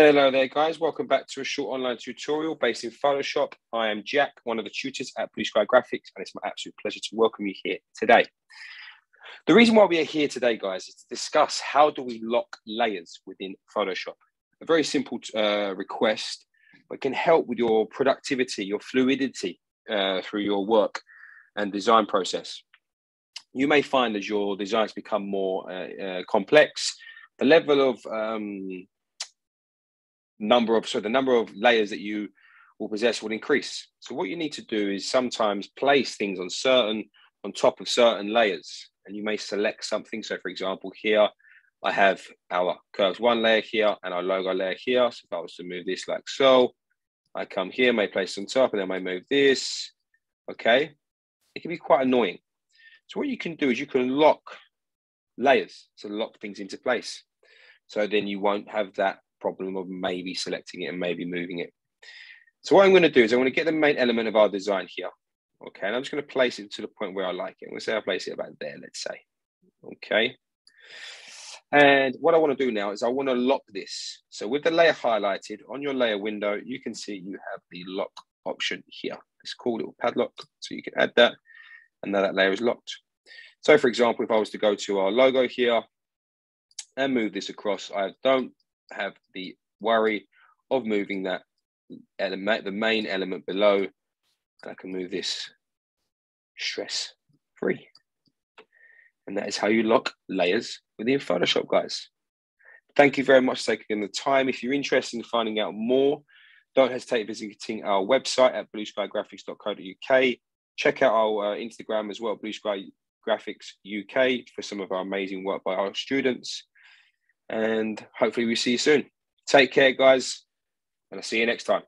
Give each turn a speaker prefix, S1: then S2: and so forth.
S1: Hello there guys, welcome back to a short online tutorial based in Photoshop. I am Jack, one of the tutors at Blue Sky Graphics, and it's my absolute pleasure to welcome you here today. The reason why we are here today, guys, is to discuss how do we lock layers within Photoshop. A very simple uh, request, but can help with your productivity, your fluidity uh, through your work and design process. You may find as your designs become more uh, uh complex, the level of um, number of so the number of layers that you will possess will increase. So what you need to do is sometimes place things on certain on top of certain layers, and you may select something. So for example, here I have our curves one layer here and our logo layer here. So if I was to move this like so, I come here, may place on top, and then I move this. Okay, it can be quite annoying. So what you can do is you can lock layers to lock things into place. So then you won't have that problem of maybe selecting it and maybe moving it. So what I'm going to do is I'm going to get the main element of our design here. Okay, and I'm just going to place it to the point where I like it. I'm going to say I place it about there, let's say. Okay. And what I want to do now is I want to lock this. So with the layer highlighted on your layer window, you can see you have the lock option here. It's called little padlock. So you can add that and now that layer is locked. So for example, if I was to go to our logo here and move this across, I don't have the worry of moving that element, the main element below, I can move this stress free. And that is how you lock layers within Photoshop, guys. Thank you very much for taking the time. If you're interested in finding out more, don't hesitate visiting our website at blueskygraphics.co.uk. Check out our uh, Instagram as well, Blue Sky Graphics UK, for some of our amazing work by our students and hopefully we see you soon. Take care, guys, and I'll see you next time.